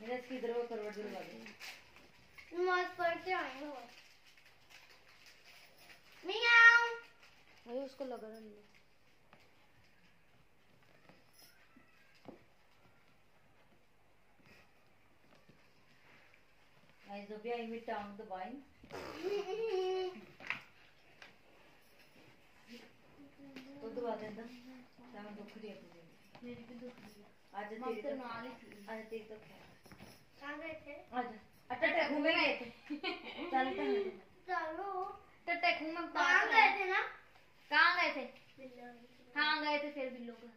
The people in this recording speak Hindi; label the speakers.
Speaker 1: मेरा इसकी दरवा करवट दिलवा दे
Speaker 2: नमाज़ पढ़ के आए हो मियाओ
Speaker 3: भाई उसको लगा रहा नहीं
Speaker 1: Guys, Zobia, I will down the wine. तो, तो दबा देना, ताकि दुख रही है तुझे।
Speaker 3: मेरी भी दुख रही है।
Speaker 1: आज
Speaker 3: मस्त
Speaker 1: तेरी
Speaker 3: नाल थी
Speaker 1: आज तेरी तो
Speaker 2: कहाँ गए थे?
Speaker 1: आज। घूमे गए थे। चल
Speaker 2: चलो।
Speaker 3: टट्टे खूह
Speaker 2: कहाँ गए थे ना?
Speaker 3: कहाँ गए थे? हाँ गए थे फिर बिल्लो को?